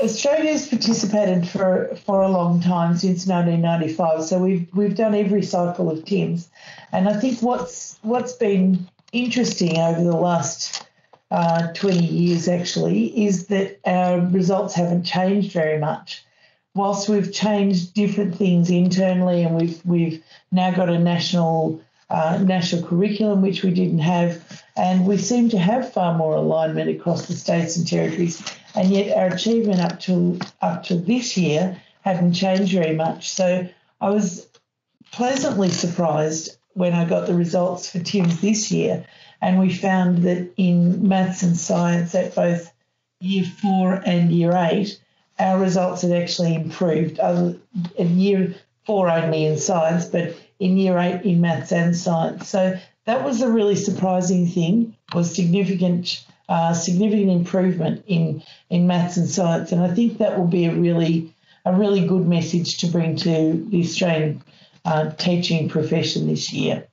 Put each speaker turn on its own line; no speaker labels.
Australia's participated for, for a long time since 1995, so we've we've done every cycle of TIMSS, and I think what's what's been interesting over the last uh, 20 years actually is that our results haven't changed very much. Whilst we've changed different things internally, and we've we've now got a national uh, national curriculum which we didn't have, and we seem to have far more alignment across the states and territories and yet our achievement up to up to this year hadn't changed very much. So I was pleasantly surprised when I got the results for TIMSS this year, and we found that in maths and science at both year four and year eight, our results had actually improved. In year four only in science, but in year eight in maths and science. So that was a really surprising thing. Was significant significant improvement in in maths and science, and I think that will be a really a really good message to bring to the Australian uh, teaching profession this year.